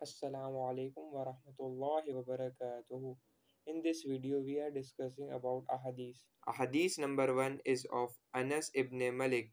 Assalamu alaikum wa rahmatullahi wa barakatuhu. In this video, we are discussing about ahadith. Ahadith number one is of Anas ibn Malik.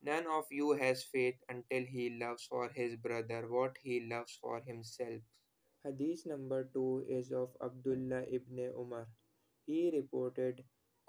None of you has faith until he loves for his brother what he loves for himself. Hadith number two is of Abdullah ibn Umar. He reported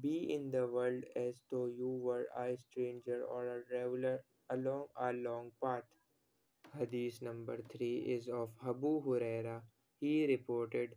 Be in the world as though you were a stranger or a traveler along a long path. Hadith number three is of Abu Huraira. He reported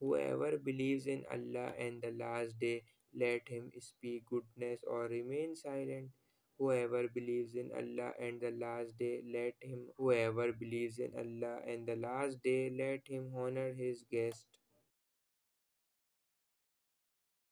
Whoever believes in Allah and the last day, let him speak goodness or remain silent. Whoever believes in Allah and the last day, let him whoever believes in Allah and the last day, let him honor his guest.